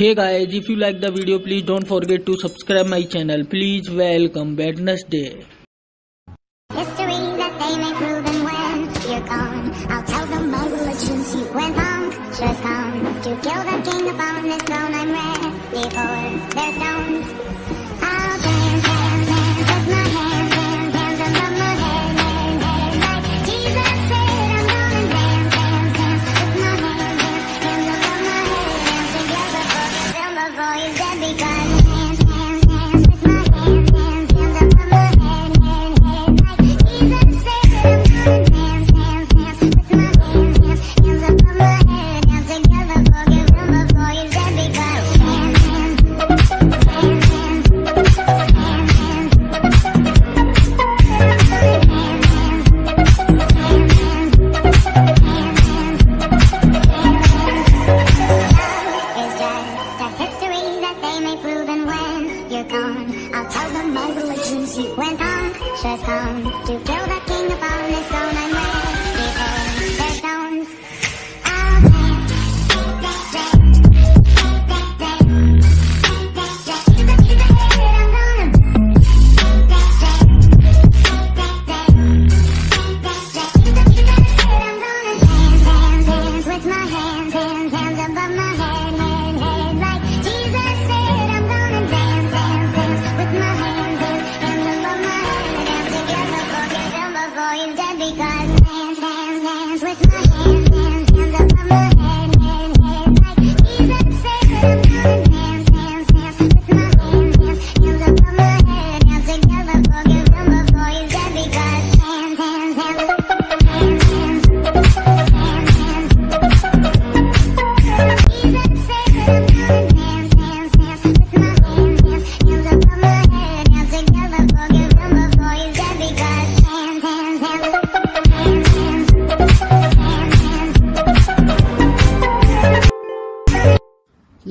hey guys if you like the video please don't forget to subscribe my channel. Please welcome wednesday History that they may prove and when you're gone. I'll tell them my religion's you went To kill the king upon throne I'm ready for. Their stones.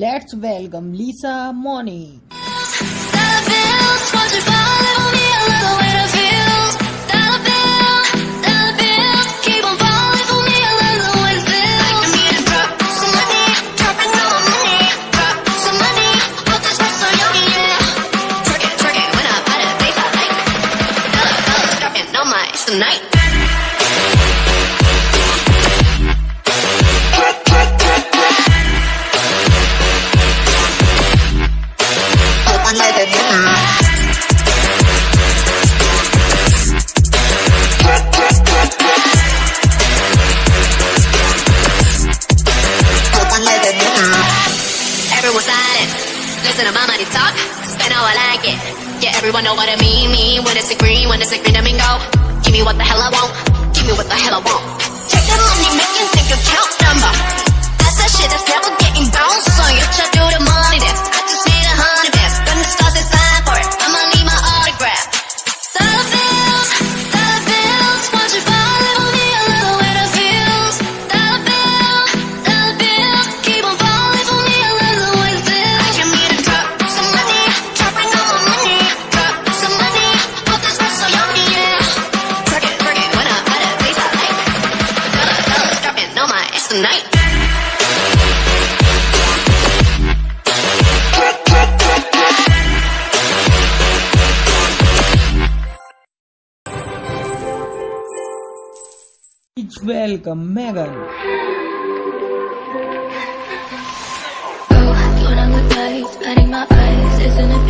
Let's welcome Lisa Money. to the mama talk, spend how I like it. Yeah, everyone know what I mean, mean. When it's a green, when it's a green, I mean go. Give me what the hell I want, give me what the hell I want. Check the money, man. It's welcome, Megan. Oh, on the my eyes, isn't it?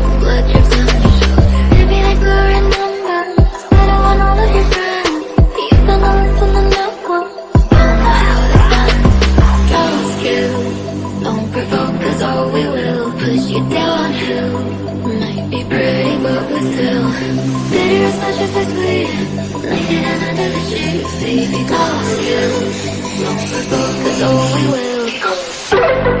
still Bitter as much as I under the See you. we will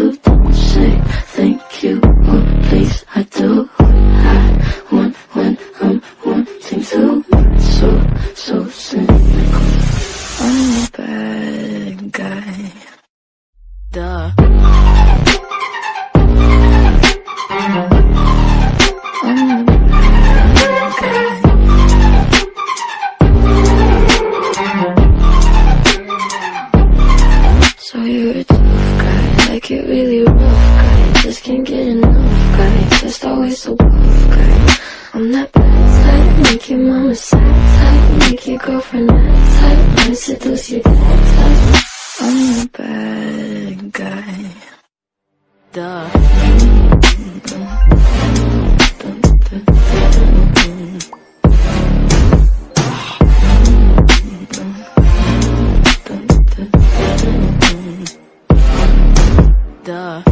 you. It really rough guy. Just can't get enough guy, just always so rough guy. I'm that bad type, make your mama sad type, make your girlfriend mad type, might seduce your dad type. I'm the bad guy. Duh. Duh.